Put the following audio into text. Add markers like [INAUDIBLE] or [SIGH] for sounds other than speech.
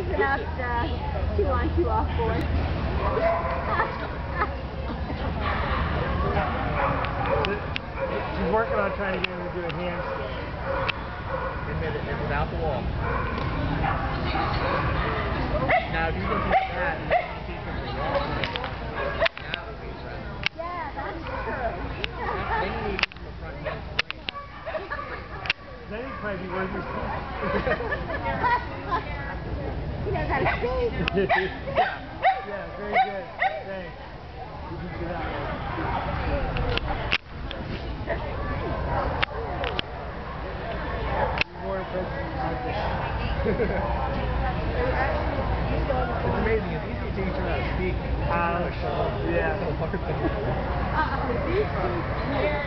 chasing after two on two off board. She's working on trying to get him to do a handstand. Admit it, and without the wall. Now, if you can teach that, you teach the wall, that would be impressive. yeah, that's true. Then you need some front hand swing. Then he'd probably be worth his [LAUGHS] he knows how to speak. Yeah, yeah, very good. Thanks. You can get out. More impressive than I It's amazing. It's easy to teach him how to speak. Uh, Teach him how to show. yeah. [LAUGHS]